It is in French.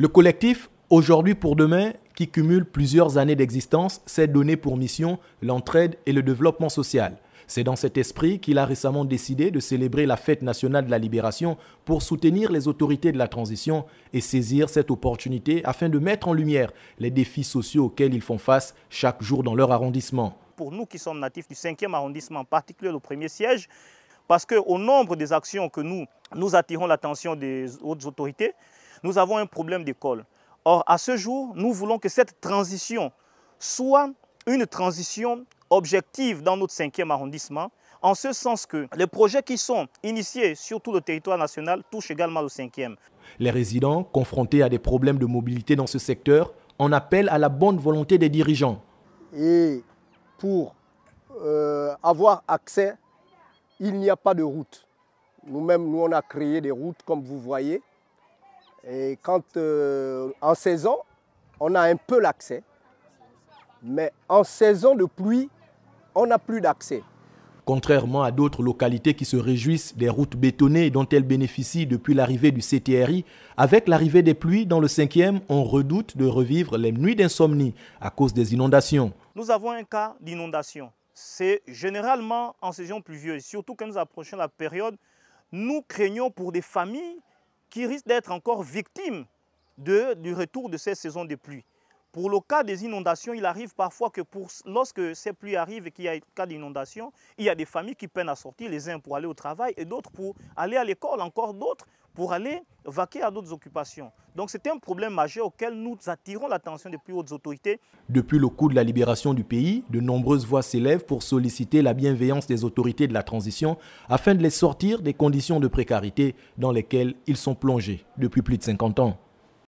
Le collectif Aujourd'hui pour demain, qui cumule plusieurs années d'existence, s'est donné pour mission l'entraide et le développement social. C'est dans cet esprit qu'il a récemment décidé de célébrer la fête nationale de la libération pour soutenir les autorités de la transition et saisir cette opportunité afin de mettre en lumière les défis sociaux auxquels ils font face chaque jour dans leur arrondissement. Pour nous qui sommes natifs du 5e arrondissement, en particulier le premier siège, parce qu'au nombre des actions que nous, nous attirons l'attention des autres autorités, nous avons un problème d'école. Or, à ce jour, nous voulons que cette transition soit une transition objective dans notre cinquième arrondissement, en ce sens que les projets qui sont initiés sur tout le territoire national touchent également le cinquième. Les résidents, confrontés à des problèmes de mobilité dans ce secteur, en appellent à la bonne volonté des dirigeants. Et pour euh, avoir accès, il n'y a pas de route. Nous-mêmes, nous, on a créé des routes, comme vous voyez, et quand euh, en saison, on a un peu l'accès, mais en saison de pluie, on n'a plus d'accès. Contrairement à d'autres localités qui se réjouissent des routes bétonnées dont elles bénéficient depuis l'arrivée du CTRI, avec l'arrivée des pluies dans le 5e, on redoute de revivre les nuits d'insomnie à cause des inondations. Nous avons un cas d'inondation. C'est généralement en saison pluvieuse, surtout quand nous approchons la période, nous craignons pour des familles qui risquent d'être encore victimes du retour de ces saisons de pluie. Pour le cas des inondations, il arrive parfois que lorsque ces pluies arrivent et qu'il y a cas d'inondation, il y a des familles qui peinent à sortir, les uns pour aller au travail et d'autres pour aller à l'école, encore d'autres pour aller vaquer à d'autres occupations. Donc c'est un problème majeur auquel nous attirons l'attention des plus hautes autorités. Depuis le coup de la libération du pays, de nombreuses voix s'élèvent pour solliciter la bienveillance des autorités de la transition afin de les sortir des conditions de précarité dans lesquelles ils sont plongés depuis plus de 50 ans.